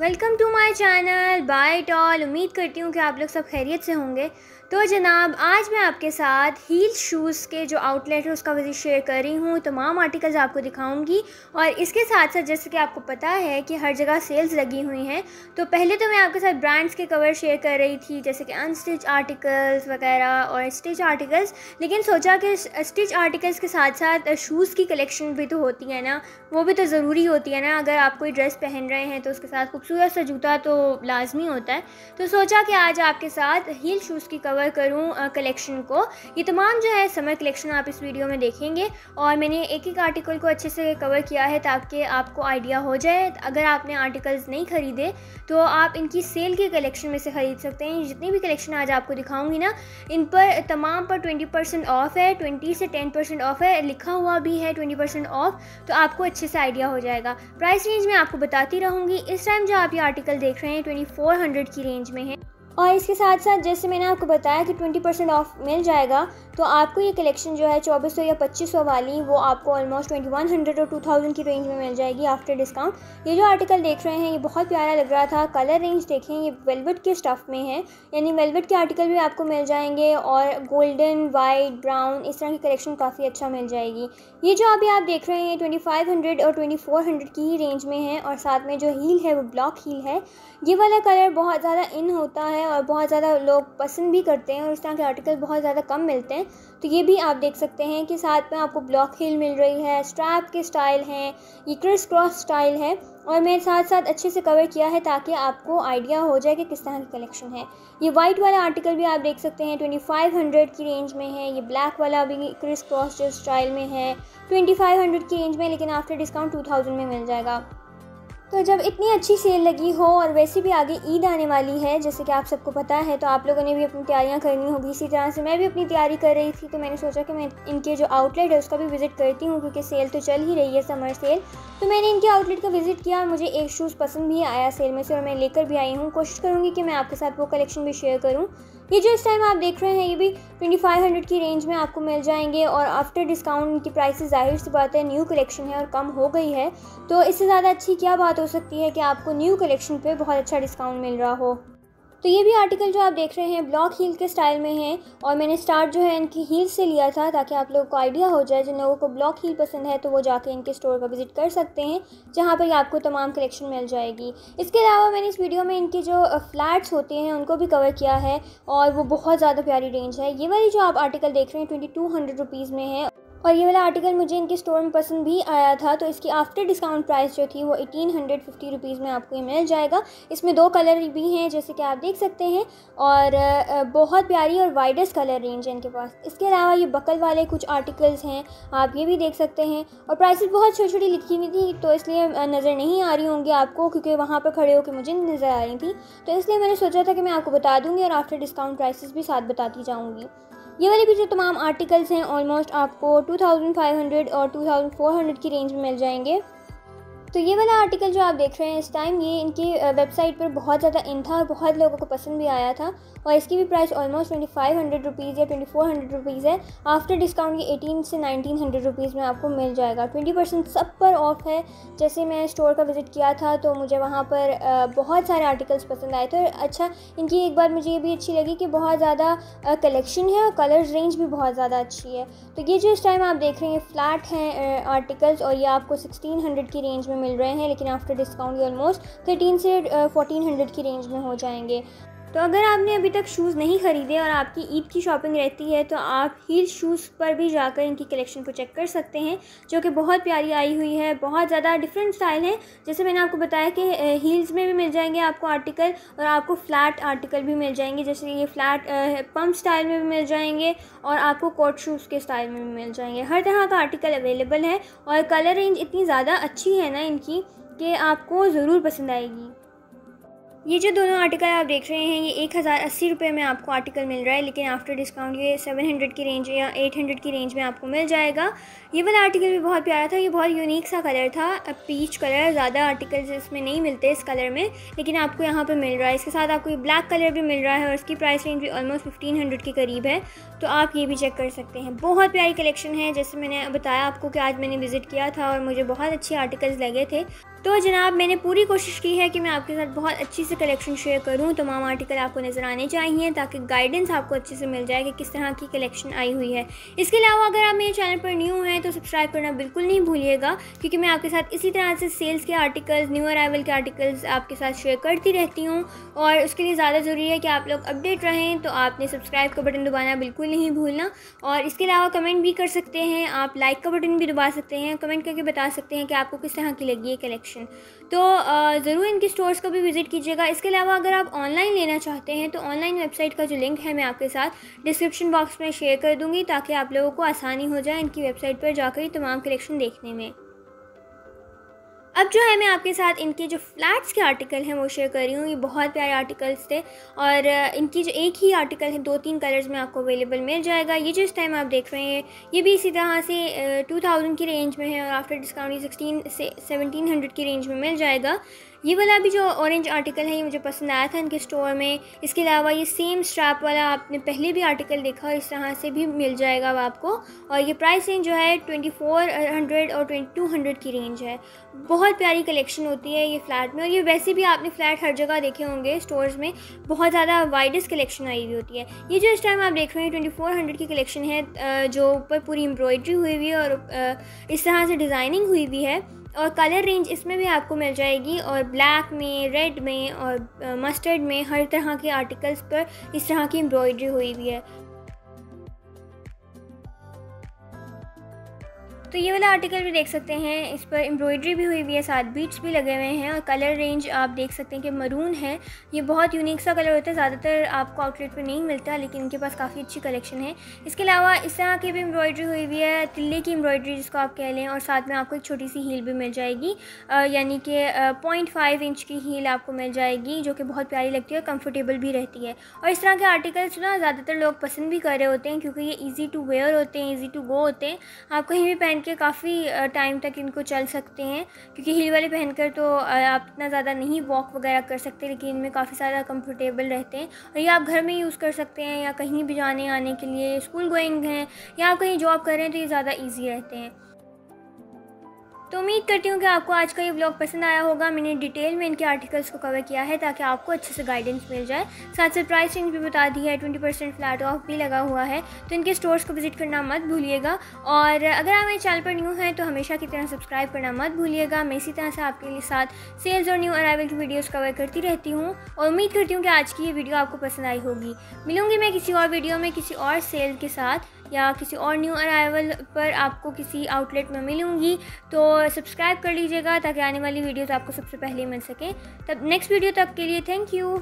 Welcome to my channel, बाय टॉल उम्मीद करती हूँ कि आप लोग सब खैरियत से होंगे। तो जनाब, आज मैं आपके साथ हील शूज़ के जो आउटलेट है, उसका विज़िट शेयर कर रही हूँ। तमाम आर्टिकल्स आपको दिखाऊँगी। और इसके साथ साथ जैसे कि आपको पता है कि हर जगह सेल्स लगी हुई हैं तो पहले तो मैं आपके साथ ब्रांड्स के कवर शेयर कर रही थी, जैसे कि अनस्टिच आर्टिकल्स वगैरह और स्टिच आर्टिकल्स लेकिन सोचा कि स्टिच आर्टिकल्स के साथ साथ शूज़ की कलेक्शन भी तो होती है ना, वो भी तो ज़रूरी होती है ना। अगर आप कोई ड्रेस पहन रहे हैं तो उसके साथ खूबसूरत सा जूता तो लाजमी होता है। तो सोचा कि आज आपके साथ हील शूज़ की कवर करूँ कलेक्शन को। ये तमाम जो है समर कलेक्शन आप इस वीडियो में देखेंगे और मैंने एक एक आर्टिकल को अच्छे से कवर किया है ताकि आपको आइडिया हो जाए। अगर आपने आर्टिकल्स नहीं ख़रीदे तो आप इनकी सेल के कलेक्शन में से ख़रीद सकते हैं। जितनी भी कलेक्शन आज आपको दिखाऊँगी ना, इन पर तमाम पर ट्वेंटी परसेंट ऑफ़ है ट्वेंटी से टेन परसेंट ऑफ़ है, लिखा हुआ भी है ट्वेंटी परसेंट ऑफ़ तो आपको अच्छे से आइडिया हो जाएगा। प्राइस रेंज में आपको बताती रहूँगी। इस टाइम जो आप ये आर्टिकल देख रहे हैं ट्वेंटी फोर हंड्रेड की रेंज में है। और इसके साथ साथ जैसे मैंने आपको बताया कि ट्वेंटी परसेंट ऑफ़ मिल जाएगा तो आपको ये कलेक्शन जो है चौबीस सौ या पच्चीस सौ वाली, वो आपको ऑलमोस्ट ट्वेंटी वन हंड्रेड और टू थाउज़ेंड की रेंज में मिल जाएगी आफ्टर डिस्काउंट ये जो आर्टिकल देख रहे हैं, ये बहुत प्यारा लग रहा था कलर रेंज देखें, ये वेलवेट के स्टफ़ में है. यानी वेलवेट के आर्टिकल भी आपको मिल जाएँगे और गोल्डन वाइट ब्राउन इस तरह की कलेक्शन काफ़ी अच्छा मिल जाएगी. ये जो अभी आप देख रहे हैं ट्वेंटी फाइव हंड्रेड और ट्वेंटी फोर हंड्रेड की ही रेंज में है और साथ में जो हील है, वो ब्लॉक हील है. ये वाला कलर बहुत ज़्यादा इन होता है और बहुत ज़्यादा लोग पसंद भी करते हैं और इस तरह के आर्टिकल बहुत ज़्यादा कम मिलते हैं। तो ये भी आप देख सकते हैं कि साथ में आपको ब्लॉक हील मिल रही है स्ट्रैप के स्टाइल हैं, ये क्रिस क्रॉस स्टाइल है और मैंने साथ साथ अच्छे से कवर किया है ताकि आपको आइडिया हो जाए कि किस तरह की कलेक्शन है। ये वाइट वाला आर्टिकल भी आप देख सकते हैं ट्वेंटी फाइव हंड्रेड की रेंज में है, ये ब्लैक वाला भी क्रिस क्रॉस जो स्टाइल में है ट्वेंटी फाइव हंड्रेड की रेंज में, लेकिन आफ्टर डिस्काउंट टू थाउज़ेंड में मिल जाएगा। तो जब इतनी अच्छी सेल लगी हो और वैसे भी आगे ईद आने वाली है, जैसे कि आप सबको पता है तो आप लोगों ने भी अपनी तैयारियाँ करनी होगी। इसी तरह से मैं भी अपनी तैयारी कर रही थी तो मैंने सोचा कि मैं इनके जो आउटलेट है, उसका भी विज़िट करती हूँ, क्योंकि सेल तो चल ही रही है समर सेल तो मैंने इनके आउटलेट का विज़िट किया और मुझे एक शूज़ पसंद भी आया सेल में से और मैं लेकर भी आई हूँ। कोशिश करूँगी कि मैं आपके साथ वो कलेक्शन भी शेयर करूँ। ये जो इस टाइम आप देख रहे हैं, ये भी ट्वेंटी फाइव हंड्रेड की रेंज में आपको मिल जाएँगे और आफ्टर डिस्काउंट इनकी प्राइसेस ज़ाहिर सी बात है न्यू कलेक्शन है और कम हो गई है तो इससे ज़्यादा अच्छी क्या बात हो सकती है कि आपको न्यू कलेक्शन पे बहुत अच्छा डिस्काउंट मिल रहा हो। तो ये भी आर्टिकल जो आप देख रहे हैं ब्लॉक हील के स्टाइल में है और मैंने स्टार्ट जो है इनकी हील से लिया था ताकि आप लोगों को आइडिया हो जाए। जिन लोगों को ब्लॉक हील पसंद है तो वो जाके इनके स्टोर का विज़िट कर सकते हैं, जहाँ पर आपको तमाम कलेक्शन मिल जाएगी। इसके अलावा मैंने इस वीडियो में इनके जो फ्लैट्स होते हैं उनको भी कवर किया है और वो बहुत ज़्यादा प्यारी रेंज है। ये वाली जो आप आर्टिकल देख रहे हैं ट्वेंटी टू हंड्रेड रुपीज़ में है। और ये वाला आर्टिकल मुझे इनके स्टोर में पसंद भी आया था तो इसकी आफ्टर डिस्काउंट प्राइस जो थी वो एटीन हंड्रेड फिफ्टी रुपीज़ में आपको ये मिल जाएगा। इसमें दो कलर भी हैं, जैसे कि आप देख सकते हैं, और बहुत प्यारी और वाइडेस्ट कलर रेंज है इनके पास। इसके अलावा ये बकल वाले कुछ आर्टिकल्स हैं, आप ये भी देख सकते हैं। और प्राइसेस बहुत छोटी छोटी लिखी हुई थी तो इसलिए नज़र नहीं आ रही होंगी आपको, क्योंकि वहाँ पर खड़े होकर मुझे नज़र आ रही थी। तो इसलिए मैंने सोचा था कि मैं आपको बता दूँगी और आफ्टर डिस्काउंट प्राइसेस भी साथ बताती जाऊँगी। ये वाले भी जो तमाम आर्टिकल्स हैं ऑलमोस्ट आपको 2500 और 2400 की रेंज में मिल जाएँगे। तो ये वाला आर्टिकल जो आप देख रहे हैं इस टाइम ये इनकी वेबसाइट पर बहुत ज़्यादा इन था और बहुत लोगों को पसंद भी आया था और इसकी भी price almost twenty five hundred rupees या ट्वेंटी फोर हंड्रेड रुपीज़ है। आफ्टर डिस्काउंट ये एटीन से नाइनटीन हंड्रेड रुपीज़ में आपको मिल जाएगा। ट्वेंटी परसेंट सब पर ऑफ़ है। जैसे मैं स्टोर का विज़िट किया था तो मुझे वहाँ पर बहुत सारे आर्टिकल्स पसंद आए थे और अच्छा इनकी एक बार मुझे ये भी अच्छी लगी कि बहुत ज़्यादा कलेक्शन है और कलर्स रेंज भी बहुत ज़्यादा अच्छी है। तो ये जो इस टाइम आप देख रहे हैं फ्लैट हैं आर्टिकल्स और ये आपको सिक्सटीन हंड्रेड की रेंज में मिल रहे हैं, लेकिन आफ्टर डिस्काउंट ये ऑलमोस्ट थर्टीन से फोर्टीन हंड्रेड की रेंज में हो जाएँगे। तो अगर आपने अभी तक शूज़ नहीं ख़रीदे और आपकी ईद की शॉपिंग रहती है तो आप हील शूज़ पर भी जाकर इनकी कलेक्शन को चेक कर सकते हैं, जो कि बहुत प्यारी आई हुई है, बहुत ज़्यादा डिफरेंट स्टाइल है। जैसे मैंने आपको बताया कि हील्स में भी मिल जाएँगे आपको आर्टिकल और आपको फ्लैट आर्टिकल भी मिल जाएँगे, जैसे ये फ्लैट पम्प स्टाइल में भी मिल जाएँगे और आपको कोट शूज़ के स्टाइल में भी मिल जाएँगे। हर तरह का आर्टिकल अवेलेबल है और कलर रेंज इतनी ज़्यादा अच्छी है ना इनकी कि आपको ज़रूर पसंद आएगी। ये जो दोनों आर्टिकल आप देख रहे हैं, ये एक हज़ार अस्सी रुपये में आपको आर्टिकल मिल रहा है, लेकिन आफ्टर डिस्काउंट ये सेवन हंड्रेड की रेंज या एट हंड्रेड की रेंज में आपको मिल जाएगा। ये वाला आर्टिकल भी बहुत प्यारा था, ये बहुत यूनिक सा कलर था पीच कलर ज़्यादा आर्टिकल्स इसमें नहीं मिलते इस कलर में, लेकिन आपको यहाँ पर मिल रहा है। इसके साथ आपको ये ब्लैक कलर भी मिल रहा है और इसकी प्राइस रेंज भी ऑलमोस्ट फिफ्टीन हंड्रेड के करीब है तो आप ये भी चेक कर सकते हैं। बहुत प्यारी कलेक्शन है, जैसे मैंने बताया आपको कि आज मैंने विज़िट किया था और मुझे बहुत अच्छे आर्टिकल्स लगे थे। तो जनाब, मैंने पूरी कोशिश की है कि मैं आपके साथ बहुत अच्छी से कलेक्शन शेयर करूँ। तमाम आर्टिकल आपको नज़र आने चाहिए ताकि गाइडेंस आपको अच्छे से मिल जाए कि किस तरह की कलेक्शन आई हुई है। इसके अलावा अगर आप मेरे चैनल पर न्यू हैं तो सब्सक्राइब करना बिल्कुल नहीं भूलिएगा, क्योंकि मैं आपके साथ इसी तरह से सेल्स के आर्टिकल्स न्यू अराइवल के आर्टिकल्स आपके साथ शेयर करती रहती हूँ। और उसके लिए ज़्यादा ज़रूरी है कि आप लोग अपडेट रहें तो आपने सब्सक्राइब का बटन दबाना बिल्कुल नहीं भूलना। और इसके अलावा कमेंट भी कर सकते हैं, आप लाइक का बटन भी दबा सकते हैं कमेंट करके बता सकते हैं कि आपको किस तरह की लगी है कलेक्शन कलेक्शन तो ज़रूर इनके स्टोर्स को भी विज़िट कीजिएगा। इसके अलावा अगर आप ऑनलाइन लेना चाहते हैं तो ऑनलाइन वेबसाइट का जो लिंक है मैं आपके साथ डिस्क्रिप्शन बॉक्स में शेयर कर दूँगी, ताकि आप लोगों को आसानी हो जाए इनकी वेबसाइट पर जाकर ही तमाम कलेक्शन देखने में। अब जो है मैं आपके साथ इनके जो फ्लैट्स के आर्टिकल हैं वो शेयर कर रही हूँ। ये बहुत प्यारे आर्टिकल्स थे और इनकी जो एक ही आर्टिकल है दो तीन कलर्स में आपको अवेलेबल मिल जाएगा। ये जो इस टाइम आप देख रहे हैं, ये भी इसी तरह से टू थाउज़ेंड की रेंज में है और आफ्टर डिस्काउंट ये सिक्सटीन से सेवनटीन हंड्रेड की रेंज में मिल जाएगा। ये वाला भी जो ऑरेंज आर्टिकल है, ये मुझे पसंद आया था इनके स्टोर में। इसके अलावा ये सेम स्ट्रैप वाला आपने पहले भी आर्टिकल देखा और इस तरह से भी मिल जाएगा आपको। और ये प्राइस रेंज जो है ट्वेंटी फोर हंड्रेड और ट्वेंटी टू हंड्रेड की रेंज है। बहुत प्यारी कलेक्शन होती है ये फ्लैट में और ये वैसे भी आपने फ्लैट हर जगह देखे होंगे स्टोर्स में। बहुत ज़्यादा वाइडेस्ट कलेक्शन आई हुई होती है। ये जो इस टाइम आप देख रहे हैं ट्वेंटी फोर हंड्रेड की कलेक्शन है जो ऊपर पूरी एम्ब्रॉयड्री हुई हुई है और इस तरह से डिज़ाइनिंग हुई हुई है। और कलर रेंज इसमें भी आपको मिल जाएगी और ब्लैक में, रेड में और मस्टर्ड में हर तरह के आर्टिकल्स पर इस तरह की एम्ब्रॉयडरी हुई हुई है। तो ये वाला आर्टिकल भी देख सकते हैं। इस पर एम्ब्रॉयडरी भी हुई हुई है, साथ बीट्स भी लगे हुए हैं और कलर रेंज आप देख सकते हैं कि मरून है। ये बहुत यूनिक सा कलर होता है, ज़्यादातर आपको आउटलेट पर नहीं मिलता, लेकिन इनके पास काफ़ी अच्छी कलेक्शन है। इसके अलावा इस तरह की भी एम्ब्रॉयडरी हुई हुई है, तिल्ले की एम्ब्रॉयडरी जिसको आप कह लें, और साथ में आपको एक छोटी सी हील भी मिल जाएगी। यानी कि पॉइंट इंच की हील आपको मिल जाएगी, जो कि बहुत प्यारी लगती है और कम्फर्टेबल भी रहती है। और इस तरह के आर्टिकल्स ना ज़्यादातर लोग पसंद भी कर रहे होते हैं, क्योंकि ये ईजी टू वेयर होते हैं ईजी टू गो होते हैं। आप कहीं भी पहन के काफ़ी टाइम तक इनको चल सकते हैं। क्योंकि हील वाले पहनकर तो आप इतना ज़्यादा नहीं वॉक वगैरह कर सकते, लेकिन इनमें काफ़ी ज़्यादा कंफर्टेबल रहते हैं। और ये आप घर में यूज़ कर सकते हैं, या कहीं भी जाने आने के लिए स्कूल गोइंग हैं, या आप कहीं जॉब कर रहे हैं तो ये ज़्यादा ईजी रहते हैं। तो उम्मीद करती हूँ कि आपको आज का ये ब्लॉग पसंद आया होगा। मैंने डिटेल में इनके आर्टिकल्स को कवर किया है ताकि आपको अच्छे से गाइडेंस मिल जाए। साथ साथ प्राइस रेंज भी बता दी है। ट्वेंटी परसेंट फ्लैट ऑफ़ भी लगा हुआ है। तो इनके स्टोर्स को विज़िट करना मत भूलिएगा। और अगर आप मेरे चैनल पर न्यू हैं तो हमेशा की तरह सब्सक्राइब करना मत भूलिएगा। मैं इसी तरह से आपके लिए साथ सेल्स और न्यू अराइवल की वीडियोज़ कवर करती रहती हूँ। और उम्मीद करती हूँ कि आज की ये वीडियो आपको पसंद आई होगी। मिलूँगी मैं किसी और वीडियो में किसी और सेल के साथ। या किसी और न्यू अराइवल पर आपको किसी आउटलेट में मिलूँगी तो सब्सक्राइब कर लीजिएगा ताकि आने वाली वीडियोज़ आपको सबसे पहले मिल सकें। तब नेक्स्ट वीडियो तक के लिए थैंक यू